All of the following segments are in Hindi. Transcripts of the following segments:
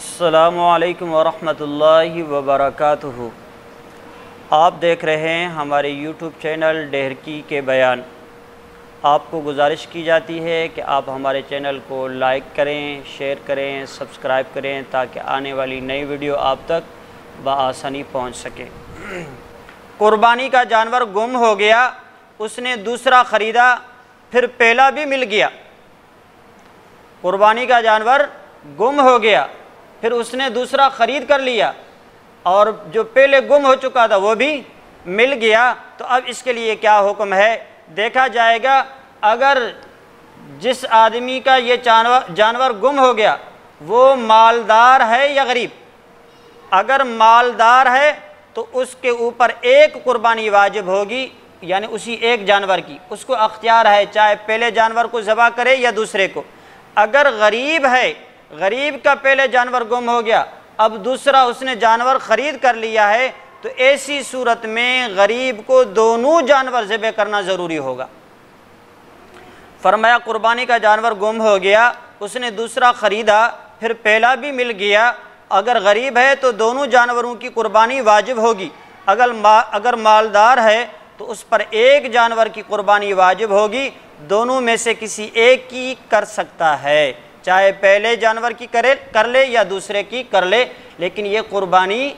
अल्लाम वरहमतुल्लाहि वबरकातुहु आप देख रहे हैं हमारे यूट्यूब चैनल डेहरकी के बयान। आपको गुजारिश की जाती है कि आप हमारे चैनल को लाइक करें शेयर करें सब्सक्राइब करें, ताकि आने वाली नई वीडियो आप तक बआसानी पहुँच सके। कुर्बानी का जानवर गुम हो गया, उसने दूसरा ख़रीदा, फिर पहला भी मिल गया। कुर्बानी का जानवर गुम हो गया। फिर उसने दूसरा ख़रीद कर लिया और जो पहले गुम हो चुका था वो भी मिल गया। तो अब इसके लिए क्या हुक्म है? देखा जाएगा, अगर जिस आदमी का ये जानवर जानवर गुम हो गया, वो मालदार है या गरीब? अगर मालदार है तो उसके ऊपर एक कुर्बानी वाजिब होगी, यानी उसी एक जानवर की। उसको अख्तियार है, चाहे पहले जानवर को ज़बा करे या दूसरे को। अगर गरीब है गरीब का पहले जानवर गुम हो गया अब दूसरा उसने जानवर ख़रीद कर लिया है तो ऐसी सूरत में गरीब को दोनों जानवर ज़बे करना ज़रूरी होगा। फरमाया कुर्बानी का जानवर गुम हो गया उसने दूसरा ख़रीदा फिर पहला भी मिल गया। अगर गरीब है तो दोनों जानवरों की कुर्बानी वाजिब होगी। अगर मा, अगर मालदार है तो उस पर एक जानवर की कुर्बानी वाजिब होगी। दोनों में से किसी एक की कर सकता है। चाहे पहले जानवर की करे, कर ले या दूसरे की कर ले, लेकिन ये कुर्बानी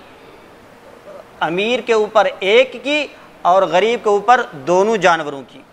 अमीर के ऊपर एक की और गरीब के ऊपर दोनों जानवरों की।